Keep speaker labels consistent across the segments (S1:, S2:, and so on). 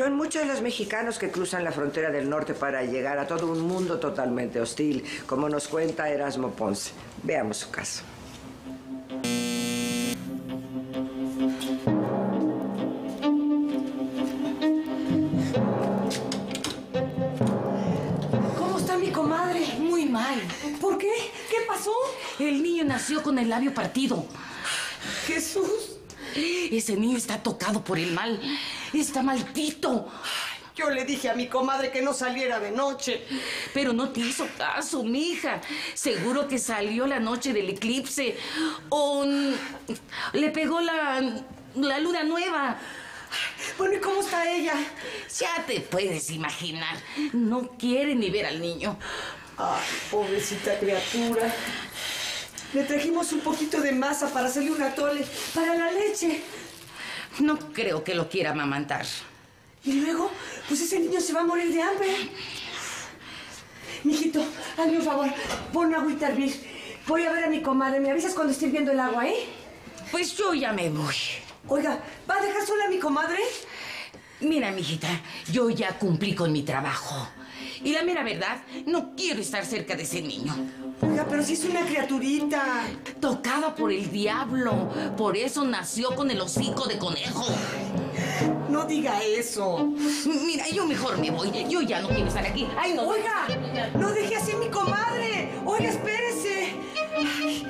S1: Son muchos los mexicanos que cruzan la frontera del norte para llegar a todo un mundo totalmente hostil, como nos cuenta Erasmo Ponce. Veamos su caso.
S2: ¿Cómo está mi comadre?
S3: Muy mal.
S2: ¿Por qué? ¿Qué pasó?
S3: El niño nació con el labio partido.
S2: Jesús.
S3: Ese niño está tocado por el mal. Está maldito.
S2: Yo le dije a mi comadre que no saliera de noche.
S3: Pero no te hizo caso, mija. Seguro que salió la noche del eclipse. O le pegó la, la luna nueva.
S2: Bueno, ¿y cómo está ella?
S3: Ya te puedes imaginar. No quiere ni ver al niño.
S2: Ay, pobrecita criatura. Le trajimos un poquito de masa para hacerle un atole para la leche.
S3: No creo que lo quiera amamantar.
S2: Y luego, pues ese niño se va a morir de hambre. Mijito, hazme un favor, pon agüita a hervir. Voy a ver a mi comadre. ¿Me avisas cuando esté hirviendo el agua, eh?
S3: Pues yo ya me voy.
S2: Oiga, ¿va a dejar sola a mi comadre?
S3: Mira, mijita, yo ya cumplí con mi trabajo. Y la mera verdad, no quiero estar cerca de ese niño.
S2: Oiga, pero si es una criaturita.
S3: Tocada por el diablo. Por eso nació con el hocico de conejo.
S2: No diga eso.
S3: Mira, yo mejor me voy. Yo ya no quiero estar aquí. Ay, no.
S2: Oiga, no deje así a mi comadre. Oiga, espérese. Ay.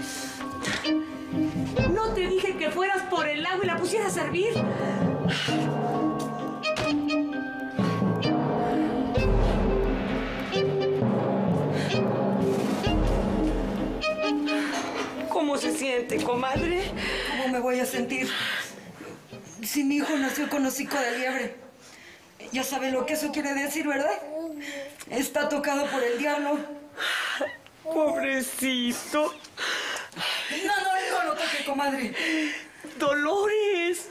S2: No te dije que fueras por el agua y la pusieras a servir. ¿Cómo se siente, comadre?
S4: ¿Cómo me voy a sentir si mi hijo nació con hocico de liebre? Ya sabe lo que eso quiere decir, ¿verdad? Está tocado por el diablo.
S2: Pobrecito.
S4: No, no, no lo toque, comadre.
S2: Dolores.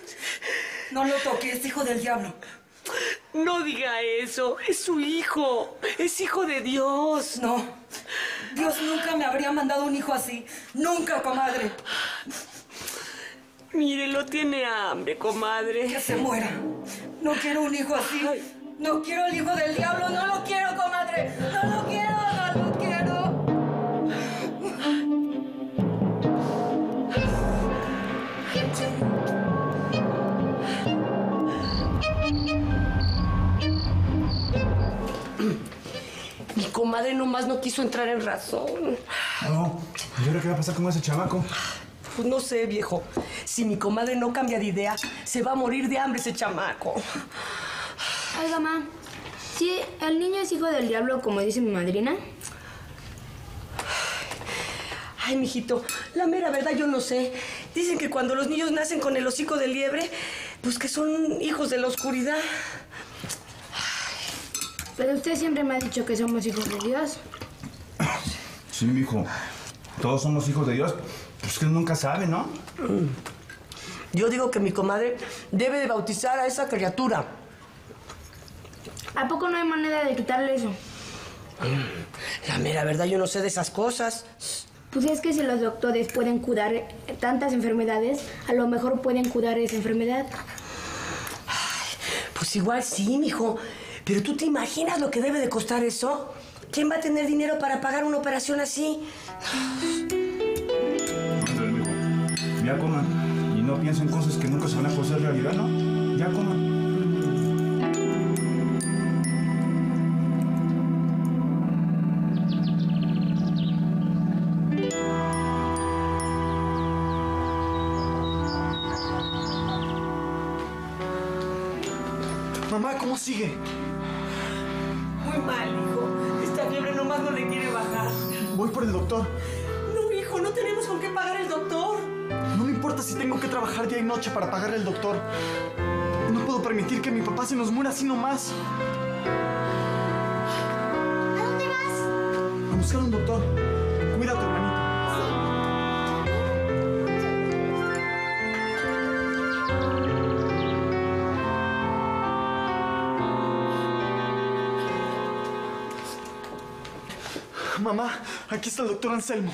S4: No lo toque, es hijo del diablo.
S2: No diga eso. Es su hijo. Es hijo de Dios.
S4: No. Dios nunca me habría mandado un hijo así. Nunca, comadre.
S2: Mire, lo tiene hambre, comadre.
S4: Que se muera. No quiero un hijo así. No quiero el hijo del diablo. No lo quiero, comadre. No lo quiero, no
S2: Mi comadre nomás no quiso entrar en razón.
S5: No, ¿y ahora qué va a pasar con ese chamaco?
S2: Pues no sé, viejo. Si mi comadre no cambia de idea, se va a morir de hambre ese chamaco.
S6: Oiga, ma, si el niño es hijo del diablo, como dice mi madrina,
S2: Ay, mijito, la mera verdad yo no sé. Dicen que cuando los niños nacen con el hocico de liebre, pues que son hijos de la oscuridad.
S6: Pero usted siempre me ha dicho que somos hijos de Dios.
S5: Sí, mijo. Todos somos hijos de Dios. Pues que nunca sabe, ¿no?
S2: Yo digo que mi comadre debe de bautizar a esa criatura.
S6: ¿A poco no hay manera de quitarle eso?
S2: La mera verdad yo no sé de esas cosas.
S6: Pues es que si los doctores pueden curar tantas enfermedades, a lo mejor pueden curar esa enfermedad.
S2: Pues igual sí, mijo. Pero tú te imaginas lo que debe de costar eso? ¿Quién va a tener dinero para pagar una operación así?
S5: Ya coman. Y no piensen cosas que nunca se van a poder realidad, ¿no? Ya coman.
S7: Mamá, ¿cómo sigue?
S2: Muy mal, hijo. Esta fiebre nomás no le quiere bajar.
S7: Voy por el doctor.
S2: No, hijo, no tenemos con qué pagar el doctor.
S7: No me importa si tengo que trabajar día y noche para pagarle al doctor. No puedo permitir que mi papá se nos muera así nomás.
S8: ¿A dónde vas?
S7: A buscar un doctor. Mamá, aquí está el doctor Anselmo.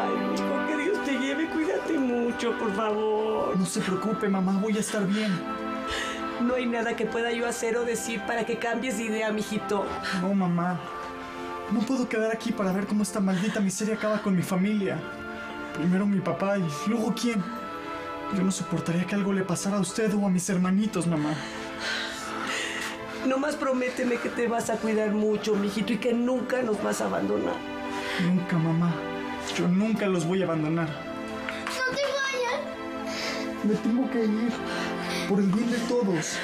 S2: Ay, hijo querido, te lleve, cuídate mucho, por favor.
S7: No se preocupe, mamá, voy a estar bien.
S2: No hay nada que pueda yo hacer o decir para que cambies de idea, mijito.
S7: No, mamá. No puedo quedar aquí para ver cómo esta maldita miseria acaba con mi familia. Primero mi papá y luego quién. Yo no soportaría que algo le pasara a usted o a mis hermanitos, mamá.
S2: Nomás prométeme que te vas a cuidar mucho, mijito, y que nunca nos vas a abandonar.
S7: Nunca, mamá. Yo nunca los voy a abandonar.
S8: No te vayas.
S7: Me tengo que ir. Por el bien de todos.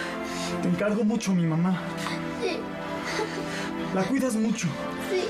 S7: Te encargo mucho, mi mamá.
S8: Sí,
S7: La cuidas mucho.
S8: sí.